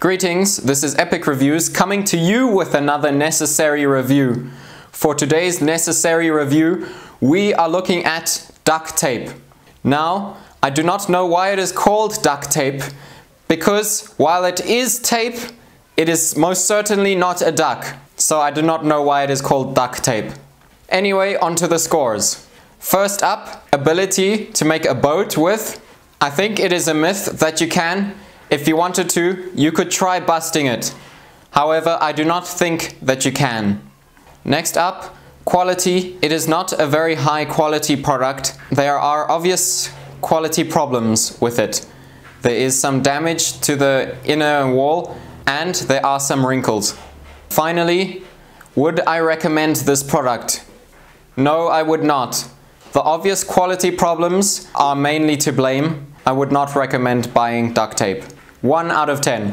Greetings, this is Epic Reviews coming to you with another necessary review. For today's necessary review, we are looking at duck tape. Now, I do not know why it is called duck tape, because while it is tape, it is most certainly not a duck. So I do not know why it is called duck tape. Anyway, on to the scores. First up, ability to make a boat with. I think it is a myth that you can. If you wanted to, you could try busting it. However, I do not think that you can. Next up, quality. It is not a very high quality product. There are obvious quality problems with it. There is some damage to the inner wall and there are some wrinkles. Finally, would I recommend this product? No, I would not. The obvious quality problems are mainly to blame. I would not recommend buying duck tape. 1 out of 10.